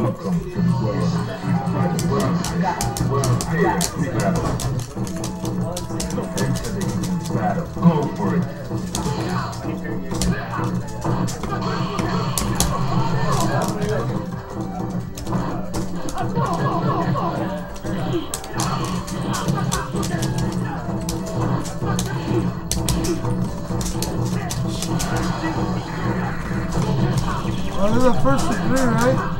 Go for it. Oh, this is the first of three, right?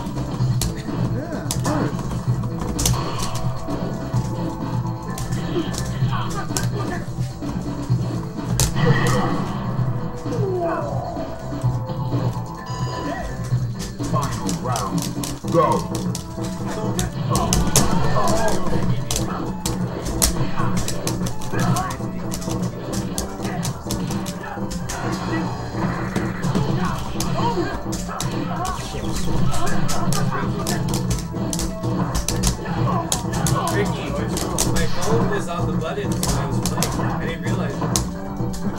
it.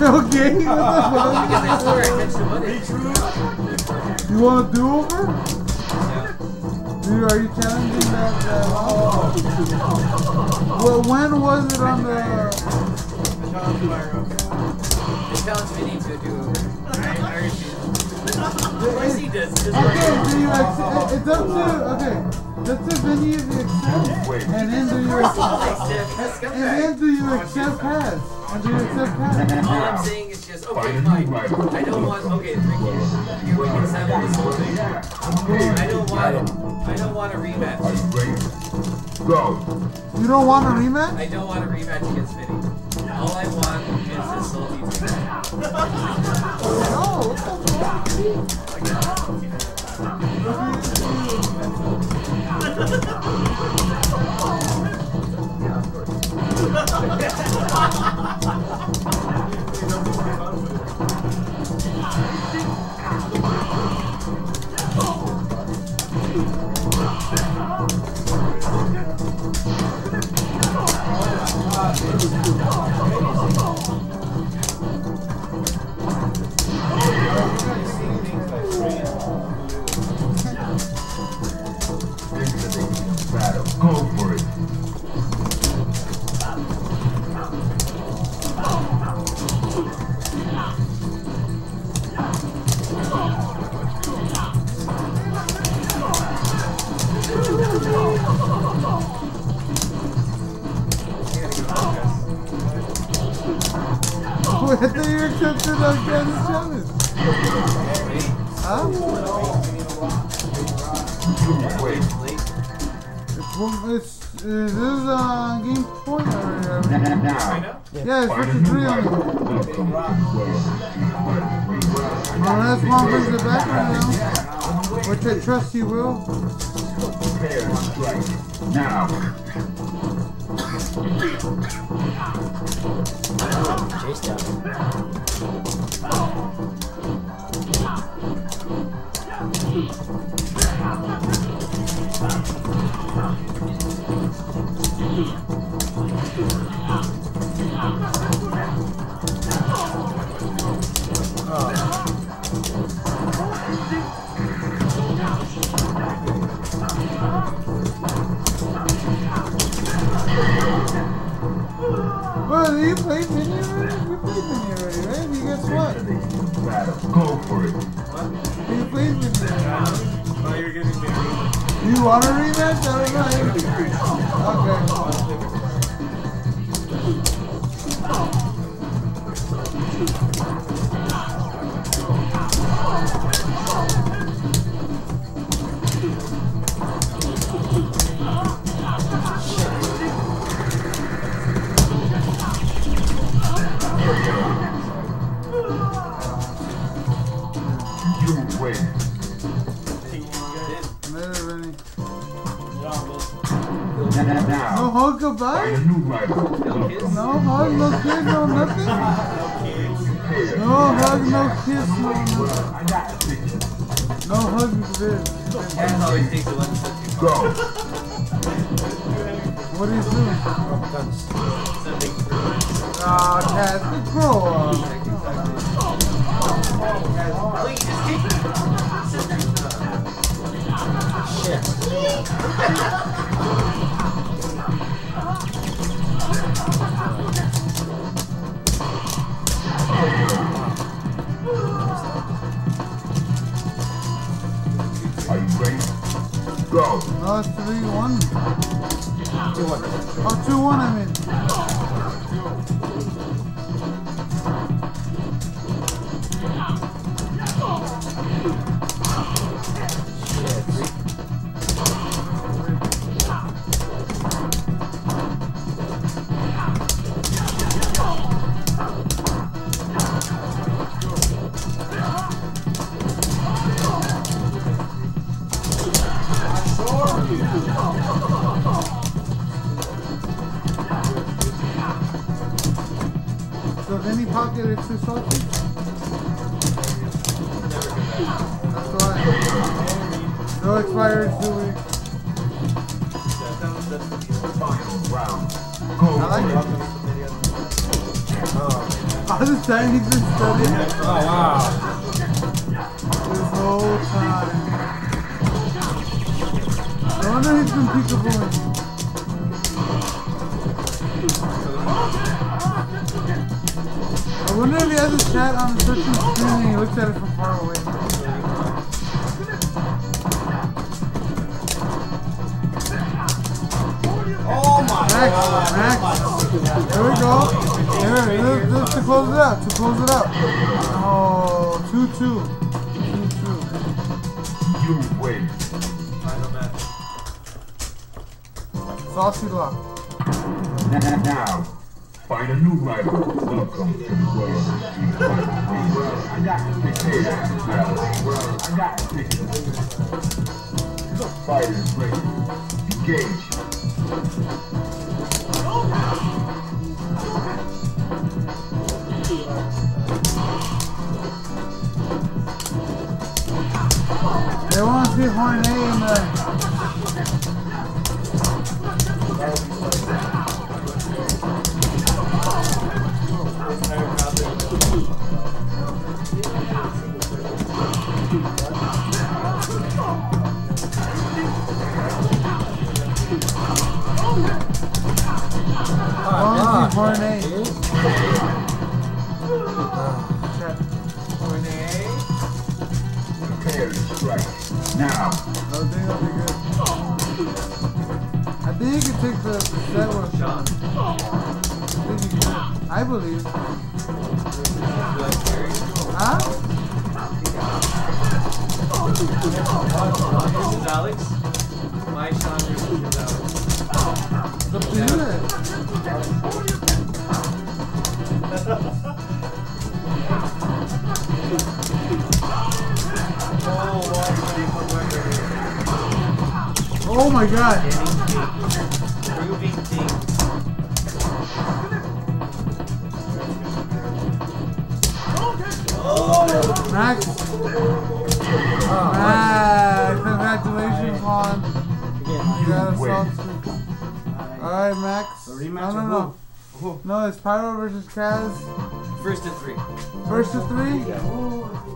Okay, what the Because I swear I touched the button. fuck? You want a do-over? Yeah. Dude, are you challenging that? Uh, well, when was it on the... Just challenge Vinny to do it. I, I refuse. Of he does. He does Okay, do you accept? It's up to... Okay, that's if any of you accept. Wait. And then do you accept... And then do you accept pass? And do you accept pass? All I'm saying is just, okay, fine. I don't want, okay, Ricky, you, we can settle this whole thing. I don't want, I don't want a rematch. you ready? Go. You don't want a rematch? I don't want a rematch against Vinny. All I want is this salty team. No, what the fuck? I thought you accepted guy's challenge. Huh? Wait. It's, one- it's, is this uh, game point Now. yeah, it's Fight a 53 new on it. Unless mom brings it back right now, which I trust you will. Prepare. Now. Chase down. Well, you played mini already? You played mini already, right? You guess what? Enter the heated battle. Go for it. You played mini already. Oh, you're giving me You want a rematch? I don't know. Okay. Vinny. No hug goodbye? No kiss? No hug, no kiss, no nothing? No hug, no kiss, no nothing. Oh, the. No hug this. Cat always takes it one step too Go. What are you doing? Oh, far. Cat, grow up. Look, you just kicked. Shit. Are you ready? Go. No, it's 3 1. Two one. Oh, 2 1, I mean. So any pocket is too salty, that's why. No expires two weeks. I. All this he's been studying Oh wow. this whole time. No wonder he's been peekabooing. I wonder if he has a chat on the touching screen and he looks at it from far away. Max, god. Max. There we go. Here, this, this to close it out. To close it out. Oh, 2 2. 2 two. You win. Final match. 2. Saucy lock. Now, find a new rival. Welcome to the world. Well, I got the picture. Well, I got the picture. Fighters ready. Engage. They want to Hornet in the. Oh, see uh, Now, oh, I think that'll be good. I think you can take the set one shot. I think you can. I believe. Huh? This is Alex. My Sean versus Alex. It's up Oh my god. Proving. Max. Oh, Max. Congratulations, Juan. again. You got a Wait. Alright, Max. A rematch no, of no, no. No, it's Pyro versus Kaz. First to three. First to three?